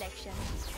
Reflection.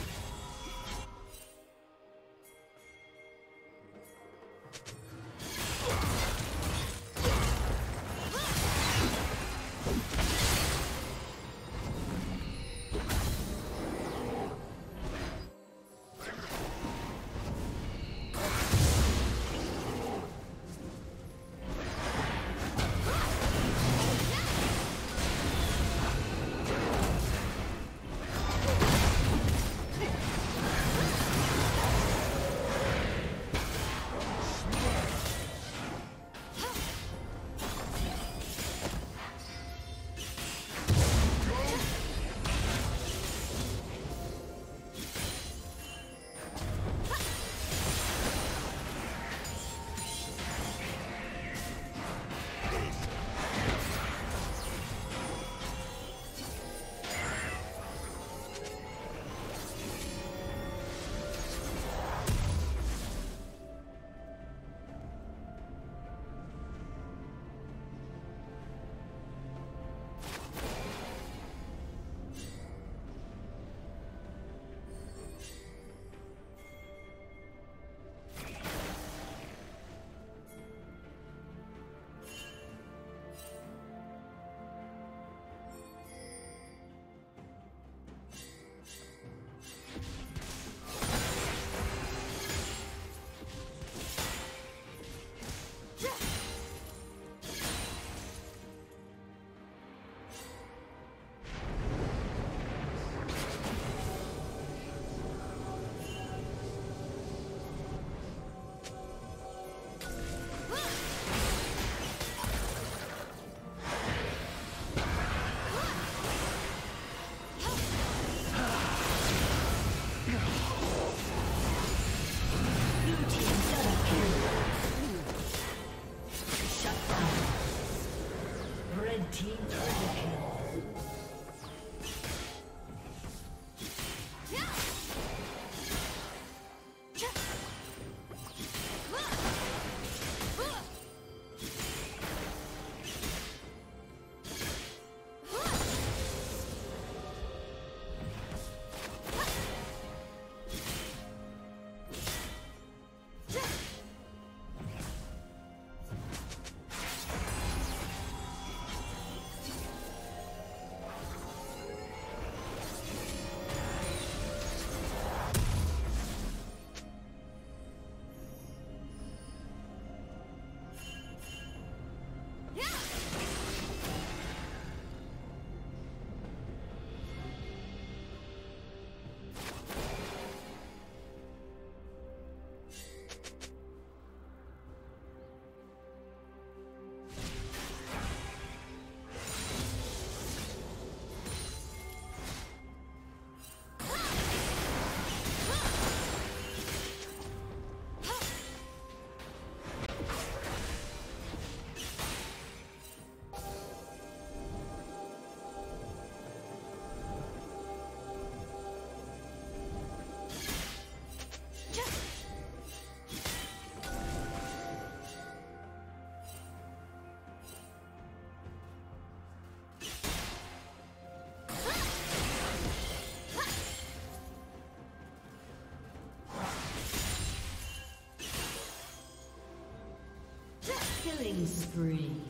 Killing spree.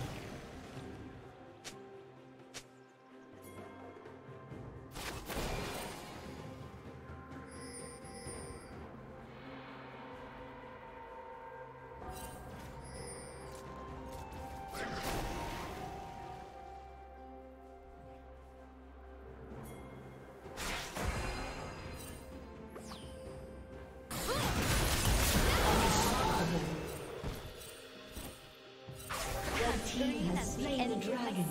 Dragon.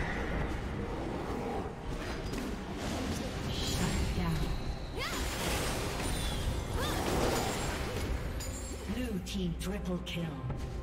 Team triple kill.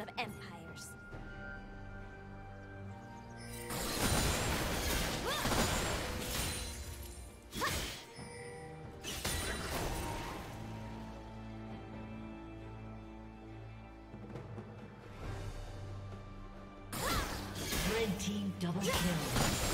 of empires. Red team double kill.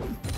you